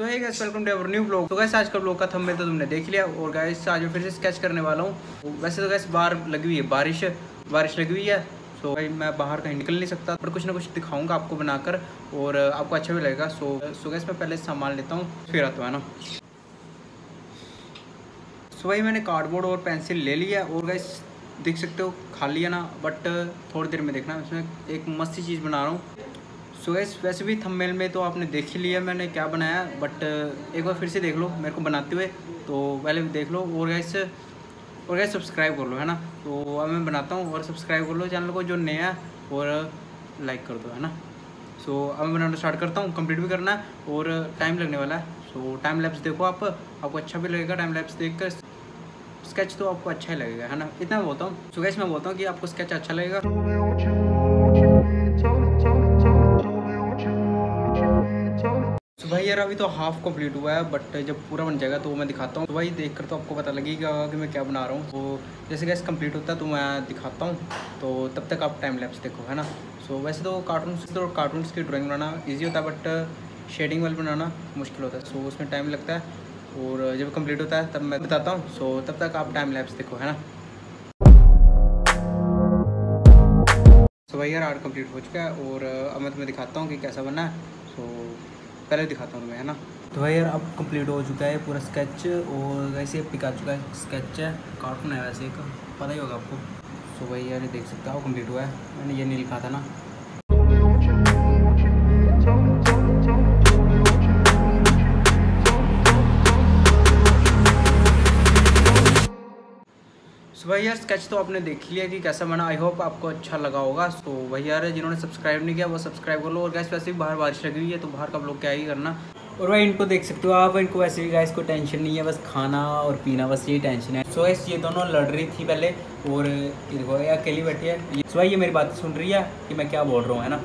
सो है guys welcome to our new vlog तो guys आज का ब्लॉग का थंबनेल तो तुमने देख लिया और गैस आज मैं फिर से स्केच करने वाला हूँ। वैसे तो गैस बाहर लगी हुई है बारिश बारिश लगी हुई है। सो भाई, मैं बाहर कहीं निकल नहीं सकता, पर कुछ ना कुछ दिखाऊँगा आपको बनाकर और आपको अच्छा भी लगेगा। सो सो गैस मैं पहले सामान लेता हूँ, फिर आता हूँ, है ना? सो भाई, मैंने कार्डबोर्ड और पेंसिल ले लिया और गैस देख सकते हो, खाली है ना बट थोड़ी देर में देखना इसमें एक मस्ती चीज़ बना रहा हूँ। सो गैस वैसे भी थंबनेल में तो आपने देख ही लिया मैंने क्या बनाया बट एक बार फिर से देख लो, मेरे को बनाते हुए तो पहले देख लो, और गैस और गैस सब्सक्राइब कर लो, है ना? तो अब मैं बनाता हूँ, और सब्सक्राइब कर लो चैनल को जो नया और लाइक कर दो, है ना? सो अब मैं बनाना स्टार्ट करता हूँ कंप्लीट भी करना है, और टाइम लगने वाला है। सो टाइम लैप्स देखो आप, आपको अच्छा भी लगेगा टाइम लैप्स देख कर स्केच तो आपको अच्छा ही लगेगा, है ना? इतना बोलता हूँ। सो गैस मैं बोलता हूँ कि आपको स्केच अच्छा लगेगा। यार अभी तो हाफ़ कंप्लीट हुआ है बट जब पूरा बन जाएगा तो मैं दिखाता हूँ। तो भाई देख कर तो आपको पता लगेगा कि मैं क्या बना रहा हूँ। तो जैसे गैस कंप्लीट होता है तो मैं दिखाता हूँ। तो तब तक आप टाइम लैप्स देखो, है ना? सो वैसे तो कार्टून तो कार्टून्स की ड्राइंग बनाना ईजी होता है बट शेडिंग वाले बनाना मुश्किल होता है। सो उसमें टाइम लगता है और जब कंप्लीट होता है तब मैं बताता हूँ। सो तब तक आप टाइम लैप्स देखो, है ना? सो भाई यार आर्ट कंप्लीट हो चुका है और अब मैं तुम्हें दिखाता हूँ कि कैसा बना है। सो पहले दिखाता हूँ मैं है ना? तो भाई यार अब कंप्लीट हो चुका है पूरा स्केच और वैसे पिक आ चुका है स्केच है। कार्टून है वैसे एक पता ही होगा आपको। सो भाई यार ये देख सकते हो कंप्लीट हुआ है। मैंने ये नहीं लिखा था ना। सो भाई यार स्केच तो आपने देख लिया कि कैसा बना। आई होप आपको अच्छा लगा होगा। सो भाई यार जिन्होंने सब्सक्राइब नहीं किया, वो सब्सक्राइब कर लो। और गैस वैसे भी बाहर बारिश लगी हुई है तो बाहर का लोग क्या ही करना। और भाई, इनको देख सकते हो आप। इनको वैसे भी गैस को टेंशन नहीं है, बस खाना और पीना, बस ये टेंशन है। सो गैस ये दोनों लड़ रही थी पहले, और अकेली बैठी है। सो भाई ये मेरी बात सुन रही है कि मैं क्या बोल रहा हूँ, है ना?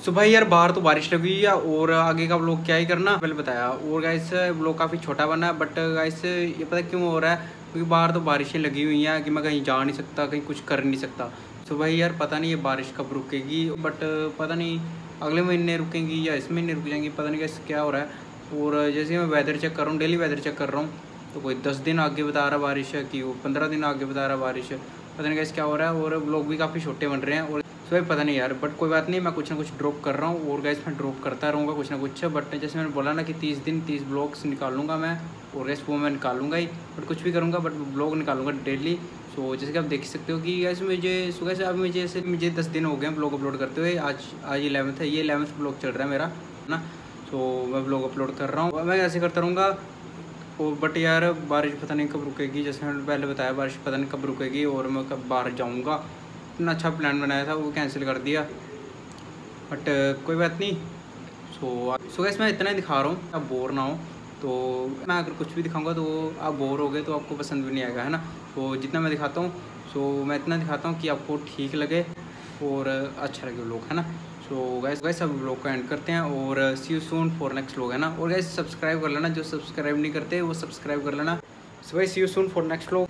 सो भाई यार बाहर तो बारिश लगी हुई है और आगे का ब्लॉग क्या ही करना। पहले बताया, और गाइस ब्लॉग काफ़ी छोटा बना है बट गाइस ये पता क्यों हो रहा है? क्योंकि बाहर तो बारिशें लगी हुई हैं कि मैं कहीं जा नहीं सकता, कहीं कुछ कर नहीं सकता। सुबह यार पता नहीं ये बारिश कब रुकेगी बट पता नहीं अगले महीने रुकेंगी या इस महीने रुक जाएँगी, पता नहीं कैसे क्या हो रहा है। और जैसे मैं वेदर चेक कर रहा हूँ डेली वेदर चेक कर रहा हूँ तो कोई दस दिन आगे बता रहा बारिश है कि वो पंद्रह दिन आगे बता रहा बारिश पता नहीं कैसे क्या हो रहा है, और लोग भी काफ़ी छोटे बन रहे हैं, और तो भाई पता नहीं यार बट कोई बात नहीं, मैं कुछ ना कुछ ड्रॉप कर रहा हूँ। और गैस मैं ड्रॉप करता रहूँगा कुछ ना कुछ। बट जैसे मैंने बोला ना कि तीस दिन, तीस ब्लॉग्स निकालूँगा मैं, और गैस वो मैं निकालूँगा ही। बट कुछ भी करूँगा बट ब्लॉग निकालूँगा डेली सो जैसे कि आप देख सकते हो कि गैस मुझे सुबह से अब मुझे जैसे मुझे दस दिन हो गए हैं ब्लॉग अपलोड करते हुए। आज आज इलेवंथ है, ये इलेवंथ ब्लॉग चल रहा है मेरा ना? तो मैं ब्लॉग अपलोड कर रहा हूँ। मैं ऐसे करता रहूँगा, और बट यार बारिश पता नहीं कब रुकेगी। जैसे मैंने पहले बताया, बारिश पता नहीं कब रुकेगी, और मैं कब बाहर जाऊँगा। इतना अच्छा प्लान बनाया था, वो कैंसिल कर दिया। बट कोई बात नहीं। सो सो गैस मैं इतना ही दिखा रहा हूँ। आप बोर ना हो। तो मैं अगर कुछ भी दिखाऊँगा तो आप बोर हो गए तो आपको पसंद भी नहीं आएगा, है ना? तो जितना मैं दिखाता हूँ सो मैं इतना दिखाता हूँ कि आपको ठीक लगे और अच्छा लगे लोग है ना? सो गैस गैस अब लोग का एंड करते हैं और see you soon for next vlog है ना? और गैस सब्सक्राइब कर लेना। जो सब्सक्राइब नहीं करते, वो सब्सक्राइब कर लेना। So guys see you soon for next vlog